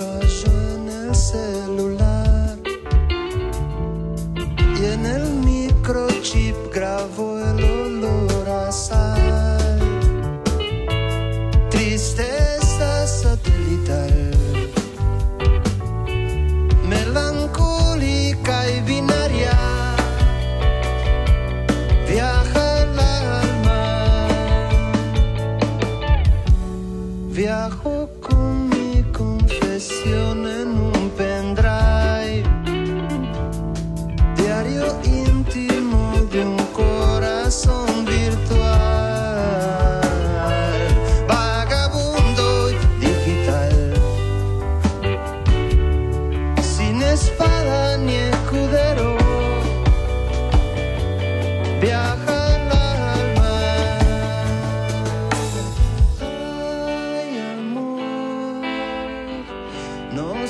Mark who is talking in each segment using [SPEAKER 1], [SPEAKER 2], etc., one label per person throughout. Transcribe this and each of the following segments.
[SPEAKER 1] Una lágrima cayó en el celular y en el microchip grabó el olor a sal. Tristeza satelital, melancólica y binaria. Viaja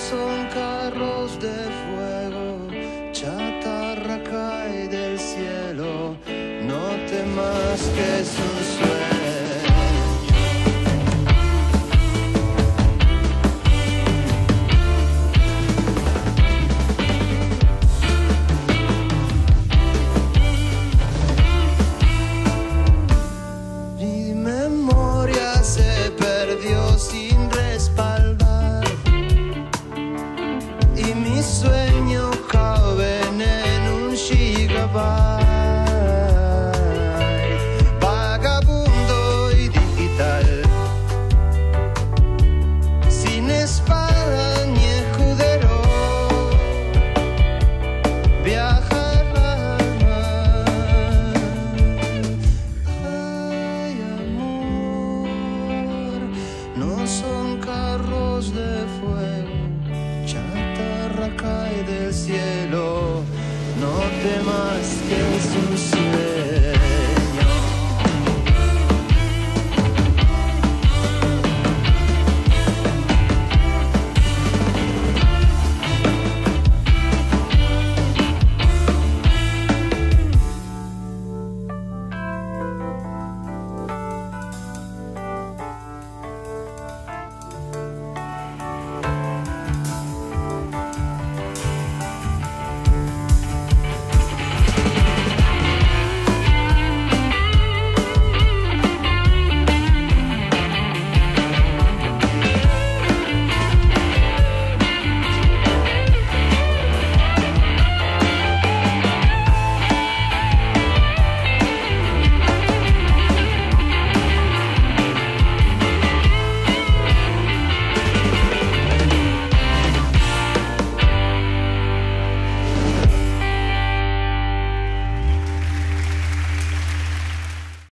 [SPEAKER 1] son carros de fuego, chatarra cae del cielo, no temas que es swear cae del cielo, no temas que es un.